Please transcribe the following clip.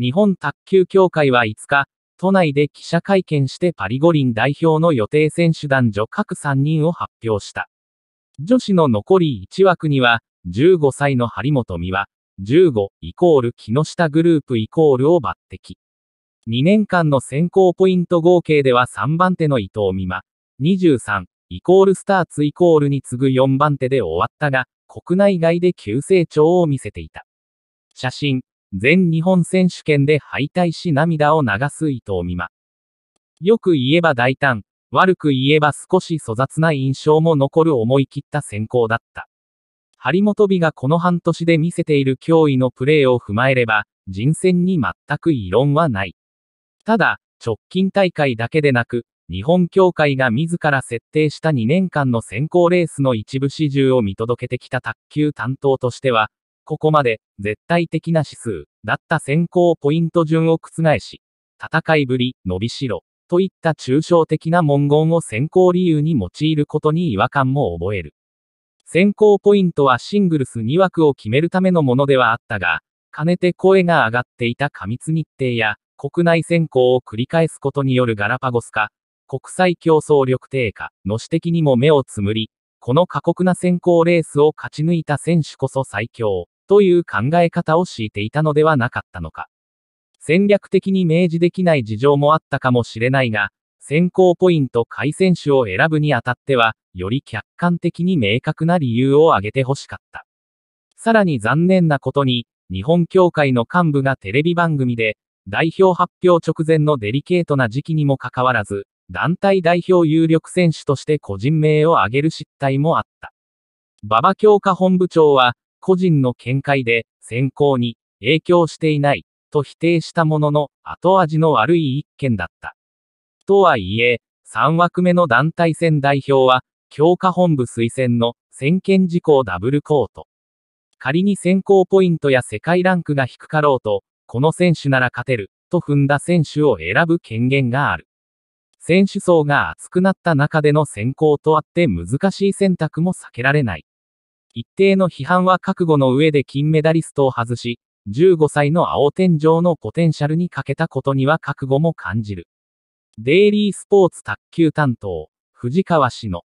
日本卓球協会は5日、都内で記者会見してパリ五輪代表の予定選手男女各3人を発表した。女子の残り1枠には、15歳の張本美和、15イコール木下グループイコールを抜擢。2年間の選考ポイント合計では3番手の伊藤美馬、23イコールスターツイコールに次ぐ4番手で終わったが、国内外で急成長を見せていた。写真、全日本選手権で敗退し涙を流す伊藤美馬。よく言えば大胆、悪く言えば少し粗雑な印象も残る思い切った選考だった。張本美がこの半年で見せている驚異のプレーを踏まえれば、人選に全く異論はない。ただ、直近大会だけでなく、日本協会が自ら設定した2年間の選考レースの一部始終を見届けてきた卓球担当としては、ここまで、絶対的な指数、だった選考ポイント順を覆し、戦いぶり、伸びしろ、といった抽象的な文言を選考理由に用いることに違和感も覚える。選考ポイントはシングルス2枠を決めるためのものではあったが、かねて声が上がっていた過密日程や、国内選考を繰り返すことによるガラパゴス化、国際競争力低下の指摘にも目をつむり、この過酷な選考レースを勝ち抜いた選手こそ最強、という考え方を敷いていたのではなかったのか。戦略的に明示できない事情もあったかもしれないが、選考ポイント下位選手を選ぶにあたっては、より客観的に明確な理由を挙げてほしかった。さらに残念なことに、日本協会の幹部がテレビ番組で、代表発表直前のデリケートな時期にもかかわらず、団体代表有力選手として個人名を挙げる失態もあった。馬場強化本部長は、個人の見解で、選考に影響していない、と否定したものの、後味の悪い一件だった。とはいえ、3枠目の団体戦代表は、強化本部推薦の先見事項ダブルコート。仮に選考ポイントや世界ランクが低かろうと、この選手なら勝てる、と踏んだ選手を選ぶ権限がある。選手層が厚くなった中での選考とあって難しい選択も避けられない。一定の批判は覚悟の上で金メダリストを外し、15歳の青天井のポテンシャルにかけたことには覚悟も感じる。デイリースポーツ卓球担当、藤川氏の